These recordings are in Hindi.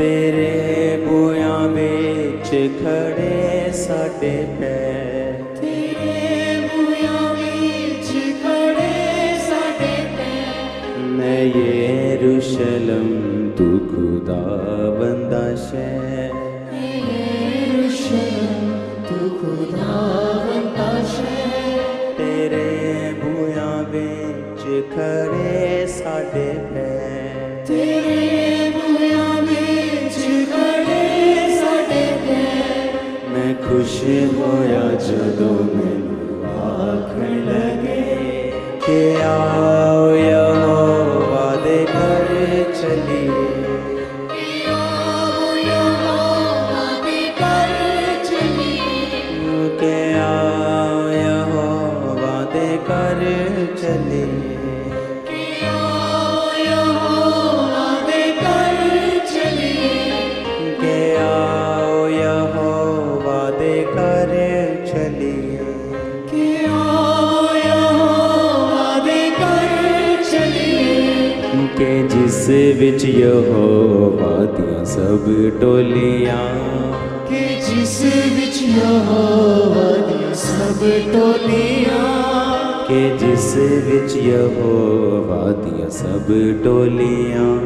ਤੇਰੇ ਬੂਆਂ ਵਿੱਚ ਖੜੇ ਸਾਡੇ ਪੈਰ ਤੇਰੇ ਬੂਆਂ ਵਿੱਚ ਖੜੇ ਸਾਡੇ ਪੈਰ ਮੈਂ ਯਰੂਸ਼ਲਮ ਤੂੰ ਖੁਦਾ ਬੰਦਾ ਸ਼ਹਿਰ ਯਰੂਸ਼ਲਮ ਤੂੰ ਖੁਦਾ ਬੰਦਾ ਸ਼ਹਿਰ ਤੇਰੇ ਬੂਆਂ ਵਿੱਚ ਖੜੇ ਸਾਡੇ ਪੈਰ के होया जदों मैनू आख लगे के आओ यहोवा दे घर चली हो दियाँ सब टोलियाँ। के जिस विच यहोवा दियाँ सब टोलियाँ। के जिस विच यहोवा दियाँ सब टोलियाँ।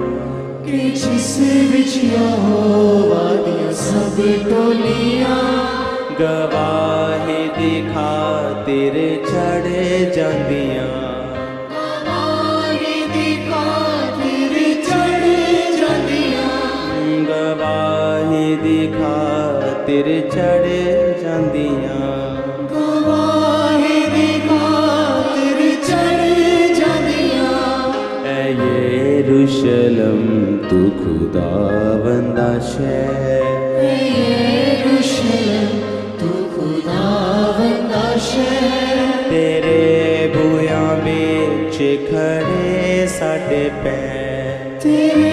के जिस विच यहोवा दियाँ सब टोलियाँ। गवाहे दिखा तेरे छड़े जांदियाँ ਖਾਤਰ ਛੜ ਜਾਂਦੀਆਂ ਗਵਾਹੀ ਦੀ ਖਾਤਰ ਚੜ ਜਾਂਦੀਆਂ ਐ ਯਰੂਸ਼ਲਮ ਤੂੰ ਖੁਦਾ ਬੰਦਾ ਸ਼ਹਿਰ ਯਰੂਸ਼ਲਮ ਤੂੰ ਖੁਦਾਵੰਦਾ ਸ਼ਹਿਰ ਤੇਰੇ ਬੂਆਂ ਵਿੱਚ ਖੜੇ ਸਾਡੇ ਪੈਰ ਤੇਰੇ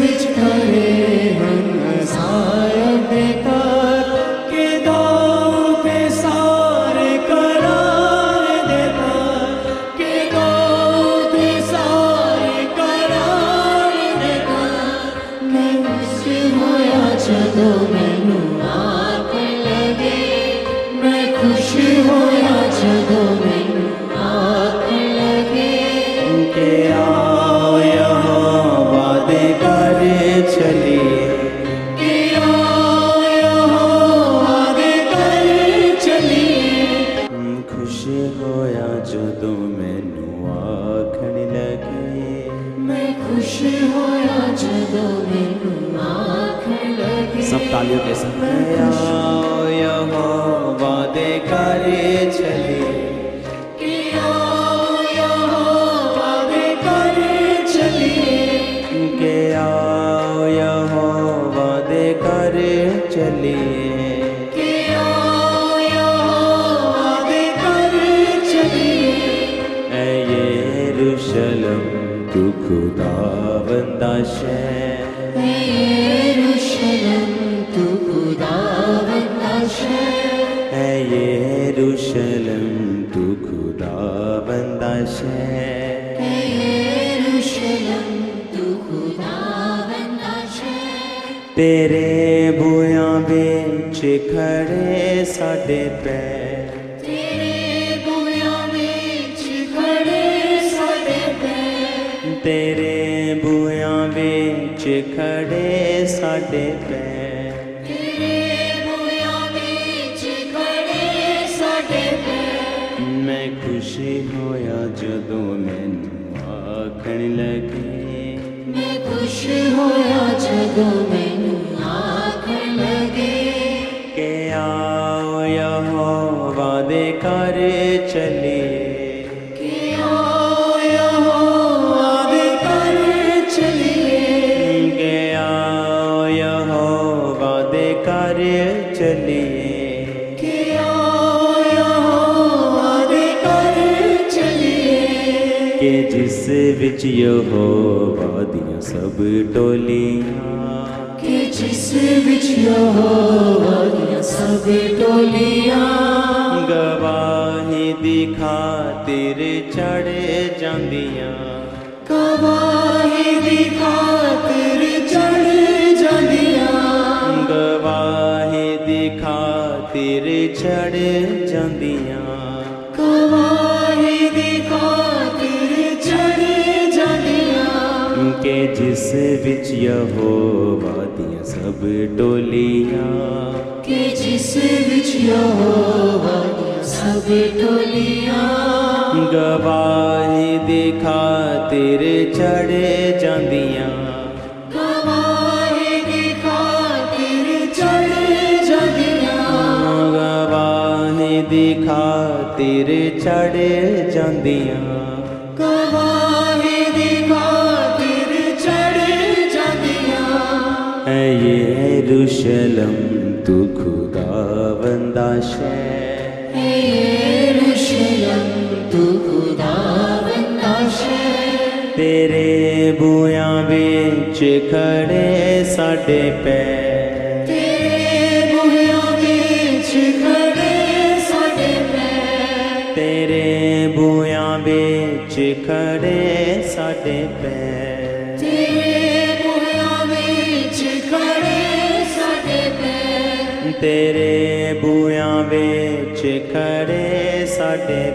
खुश होया सब तालियों के संग वादे करे चले। कि यहाँ वादे करे Shalom तू खुदावंदा शहर यरूशलेम तू खुदावंदा शहर यरूशलेम तू खुदावंदा शहर यरूशलेम तू तेरे भूया बिच खड़े साढ़े पैर। ਤੇਰੇ ਬੂਆਂ ਵਿੱਚ ਖੜੇ ਸਾਡੇ ਪੈਰ ਤੇਰੇ ਬੁਇਆ ਵਿੱਚ ਖੜੇ ਸਾਡੇ ਪੈਰ ਮੈਂ ਖੁਸ਼ੀ ਹੋਇਆ ਜਦੋਂ ਮੈਨੂੰ ਆਖਣ ਲੱਗੇ ਮੈਂ ਖੁਸ਼ ਹੋਇਆ ਜਦੋਂ ਮੈਨੂੰ हो दियाँ सब टोलिया जिस सब टोलियाँ। गवाही दिखा तेरे चढ़े जांदियाँ। गवाही दिखा तेरे चढ़े जांदियाँ। गवाही दिखा तेरे चढ़े गवाही दिखा के जिस विच यहोवा दिया सब टोलियाँ। के जिस विच यहोवा सब टोलियाँ। गवाही दिखा तेरे चढ़े जा गवाही दिखा तेरे चढ़े जांदियाँ। यरूशलम तू खुदा बंदा शह यरूशलम तू खुदा बंदा तेरे बूया बिच खड़े साढ़े पैर ਤੇਰੇ ਬੂਆਂ ਵਿੱਚ ਖੜੇ ਸਾਡੇ